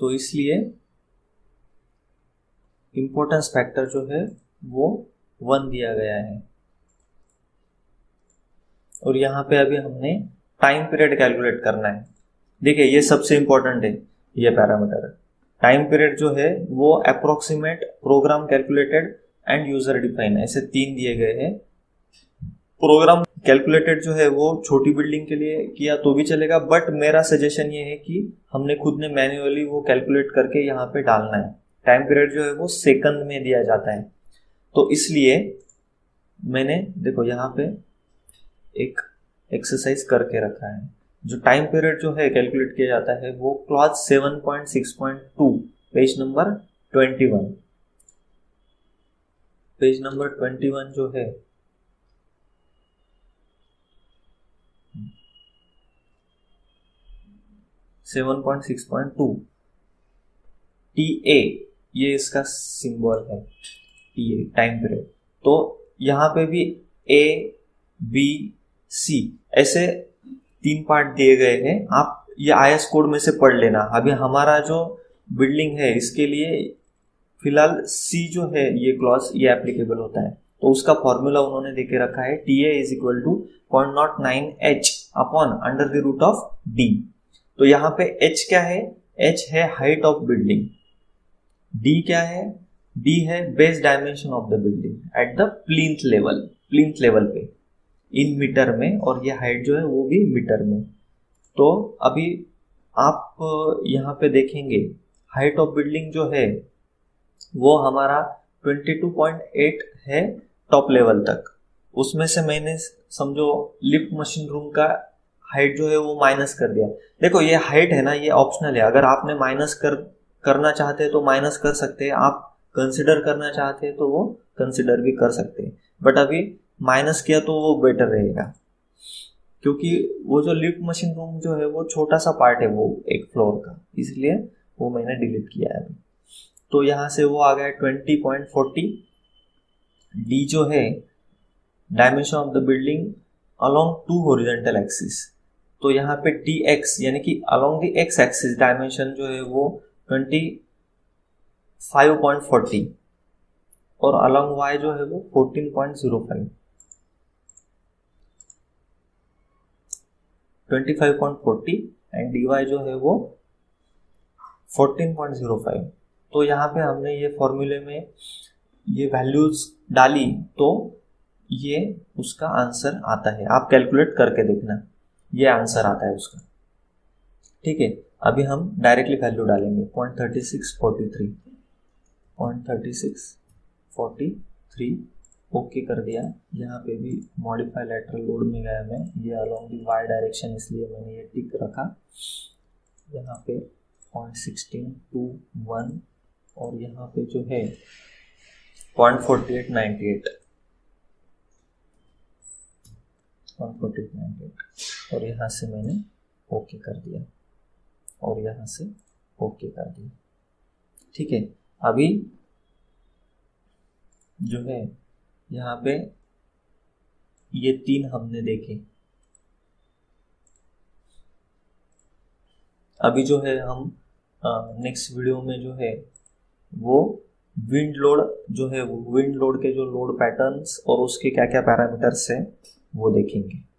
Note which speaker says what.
Speaker 1: तो इसलिए importance factor जो है वो वन दिया गया है। और यहाँ पे अभी हमने टाइम पीरियड कैलकुलेट करना है। देखिए, ये सबसे इंपॉर्टेंट है, ये पैरामीटर टाइम पीरियड जो है वो approximate program calculated and user define ऐसे तीन दिए गए हैं। प्रोग्राम कैलकुलेटेड जो है वो छोटी बिल्डिंग के लिए किया तो भी चलेगा बट मेरा सजेशन ये है कि हमने खुद ने मैन्युअली वो कैलकुलेट करके यहाँ पे डालना है। टाइम पीरियड जो है वो सेकंड में दिया जाता है। तो इसलिए मैंने, देखो यहाँ पे एक एक्सरसाइज करके रखा है। जो टाइम पीरियड जो है कैलकुलेट किया जाता है वो clause 7.6.2 page number 21 page number 21 जो है seven point six point two. T A, ये इसका सिंबल है ए, टाइम पीरियड। तो यहाँ पे भी ए, बी, सी, ऐसे तीन पार्ट दिए गए हैं। आप ये आई एस कोड में से पढ़ लेना। अभी हमारा जो बिल्डिंग है, इसके लिए फ़िलहाल सी जो है, ये क्लॉज, ये एप्लीकेबल होता है। तो उसका फॉर्मूला उन्होंने देके रखा है, T A is equal to point nought nine H upon under the root of D तो यहाँ पे एच क्या है? एच है हाइट ऑफ़ बिल्डिंग डी क्या है? डी है base dimension of the building at the plinth level plinth level पे. इन मीटर में और ये हाइट जो है वो भी मीटर में. तो अभी आप यहाँ पे देखेंगे हाइट ऑफ़ बिल्डिंग जो है, वो हमारा 22.8 है टॉप लेवल तक. उसमें से मैंने समझो लिफ्ट मशीन रूम का हाइट जो है वो माइनस कर दिया। देखो, ये हाइट है ना, ये ऑप्शनल है। अगर आपने माइनस कर, करना चाहते हैं तो माइनस कर सकते हैं। आप कंसिडर करना चाहते हैं तो वो कंसिडर भी कर सकते हैं। बट अभी माइनस किया तो वो बेटर रहेगा। क्योंकि वो जो लिफ्ट मशीन रूम जो है, वो छोटा सा पार्ट है वो एक फ्लोर का। इसलिए वो मैंने डिलीट किया है अभी। तो यहाँ से वो आ गया ट्वेंटी पॉइंट फोर्टी डी जो है dimension of the building along to horizontal axis तो यहाँ पे डी एक्स यानी कि along the X axis dimension जो है वो ट्वेंटी फाइव पॉइंट फोर्टी और अलोंग वाई जो है वो fourteen point zero five twenty five point forty and D Y जो है वो फोर्टीन पॉइंट ज़ीरो फाइव तो यहाँ पे हमने ये फॉर्मूले में ये वैल्यूज़ डाली तो ये उसका आंसर आता है। आप कैलकुलेट करके देखना। ये आंसर आता है उसका। ठीक है, अभी हम डायरेक्टली वैल्यू डालेंगे। Point thirty six forty three point thirty six forty three okay कर दिया। यहाँ पे भी मॉडिफाई लेटरल लोड में गया मैं। ये अलोंग दी वाई डायरेक्शन इसलिए मैंने ये टिक रखा। यहाँ पे पॉइंट सिक्सटीन टू वन और यहाँ पे जो है point forty eight ninety eight point forty eight ninety eight और यहाँ से मैंने ओके कर दिया। और यहाँ से ओके कर दिया। ठीक है? अभी जो है, यहाँ पे ये तीन हमने देखे। अभी जो है हम नेक्स्ट वीडियो में जो है, वो विंड लोड जो है विंड लोड के जो लोड पैटर्न्स और उसके क्या क्या पैरामीटर्स हैं, वो देखेंगे।